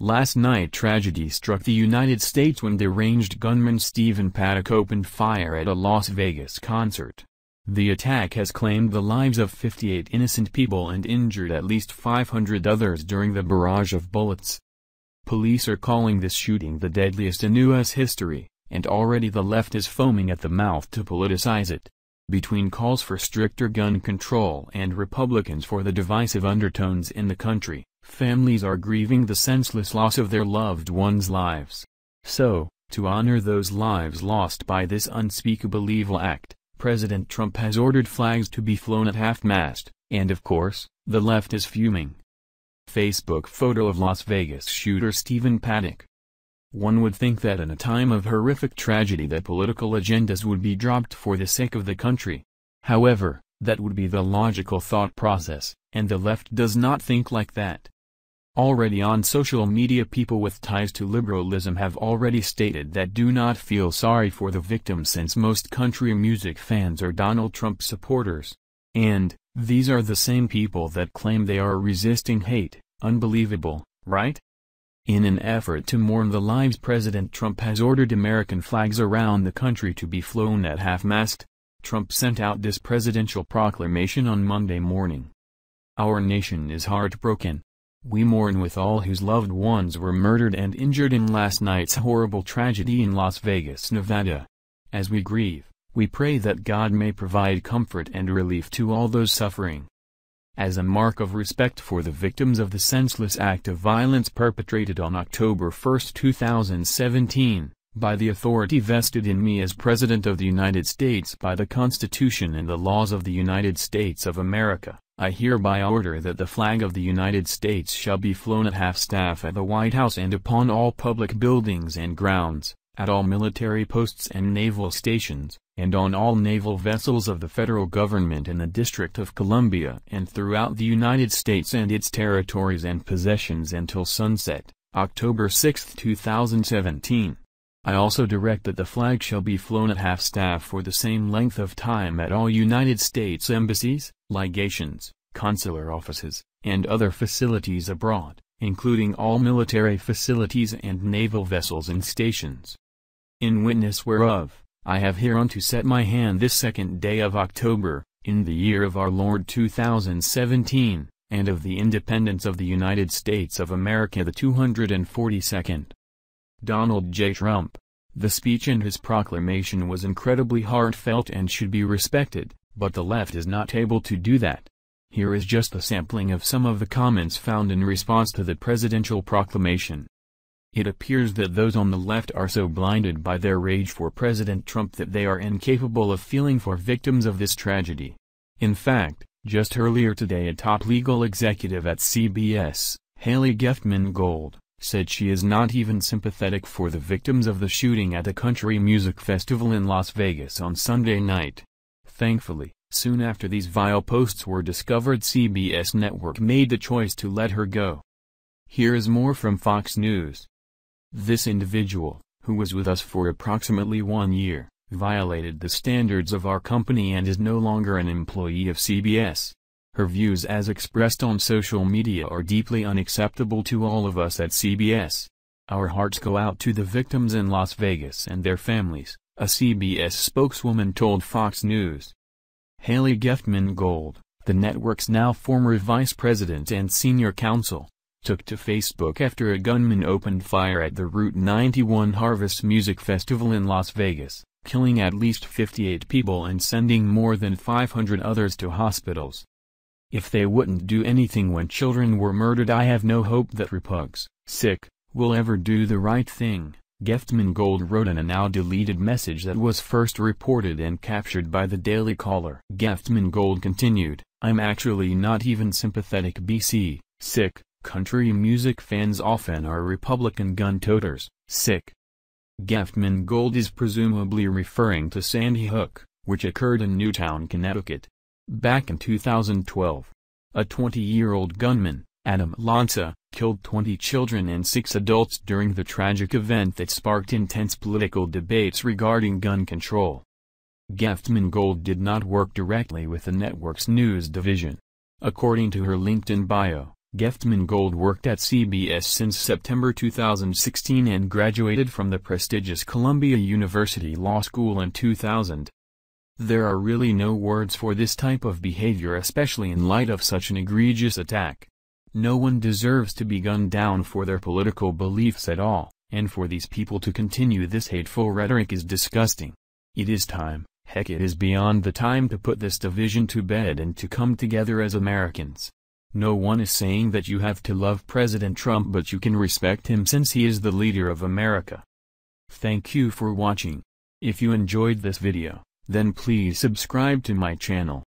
Last night tragedy struck the United States when deranged gunman Stephen Paddock opened fire at a Las Vegas concert. The attack has claimed the lives of 58 innocent people and injured at least 500 others during the barrage of bullets. Police are calling this shooting the deadliest in U.S. history, and already the left is foaming at the mouth to politicize it. Between calls for stricter gun control and Republicans for the divisive undertones in the country, families are grieving the senseless loss of their loved ones' lives. So, to honor those lives lost by this unspeakable evil act, President Trump has ordered flags to be flown at half-mast, and of course, the left is fuming. Facebook photo of Las Vegas shooter Stephen Paddock. One would think that in a time of horrific tragedy that political agendas would be dropped for the sake of the country. However, that would be the logical thought process, and the left does not think like that. Already on social media people with ties to liberalism have already stated that do not feel sorry for the victims since most country music fans are Donald Trump supporters. And, these are the same people that claim they are resisting hate, unbelievable, right? In an effort to mourn the lives President Trump has ordered American flags around the country to be flown at half-mast, Trump sent out this presidential proclamation on Monday morning. Our nation is heartbroken. We mourn with all whose loved ones were murdered and injured in last night's horrible tragedy in Las Vegas, Nevada. As we grieve, we pray that God may provide comfort and relief to all those suffering. As a mark of respect for the victims of the senseless act of violence perpetrated on October 1, 2017, by the authority vested in me as President of the United States by the Constitution and the laws of the United States of America, I hereby order that the flag of the United States shall be flown at half-staff at the White House and upon all public buildings and grounds, at all military posts and naval stations, and on all naval vessels of the federal government in the District of Columbia and throughout the United States and its territories and possessions until sunset, October 6, 2017. I also direct that the flag shall be flown at half-staff for the same length of time at all United States embassies, legations, consular offices, and other facilities abroad, including all military facilities and naval vessels and stations. In witness whereof, I have hereunto set my hand this second day of October, in the year of our Lord 2017, and of the independence of the United States of America the 242nd. Donald J. Trump. The speech and his proclamation was incredibly heartfelt and should be respected, but the left is not able to do that. Here is just a sampling of some of the comments found in response to the presidential proclamation. It appears that those on the left are so blinded by their rage for President Trump that they are incapable of feeling for victims of this tragedy. In fact, just earlier today a top legal executive at CBS, Hayley Geftman Gold, said she is not even sympathetic for the victims of the shooting at a country music festival in Las Vegas on Sunday night. Thankfully, soon after these vile posts were discovered CBS Network made the choice to let her go. Here is more from Fox News. This individual, who was with us for approximately one year, violated the standards of our company and is no longer an employee of CBS. Her views as expressed on social media are deeply unacceptable to all of us at CBS. Our hearts go out to the victims in Las Vegas and their families, a CBS spokeswoman told Fox News. Hayley Geftman Gold, the network's now former vice president and senior counsel, took to Facebook after a gunman opened fire at the Route 91 Harvest Music Festival in Las Vegas, killing at least 58 people and sending more than 500 others to hospitals. If they wouldn't do anything when children were murdered I have no hope that Repugs, sick, will ever do the right thing, Geftman Gold wrote in a now-deleted message that was first reported and captured by the Daily Caller. Geftman Gold continued, I'm actually not even sympathetic BC, sick, Country music fans often are Republican gun toters, sick. Geftman Gold is presumably referring to Sandy Hook, which occurred in Newtown, Connecticut. Back in 2012, a 20-year-old gunman, Adam Lanza, killed 20 children and 6 adults during the tragic event that sparked intense political debates regarding gun control. Geftman Gold did not work directly with the network's news division. According to her LinkedIn bio, Geftman Gold worked at CBS since September 2016 and graduated from the prestigious Columbia University Law School in 2000. There are really no words for this type of behavior especially in light of such an egregious attack. No one deserves to be gunned down for their political beliefs at all, and for these people to continue this hateful rhetoric is disgusting. It is time, heck it is beyond the time to put this division to bed and to come together as Americans. No one is saying that you have to love President Trump but you can respect him since he is the leader of America. Thank you for watching. If you enjoyed this video, then please subscribe to my channel.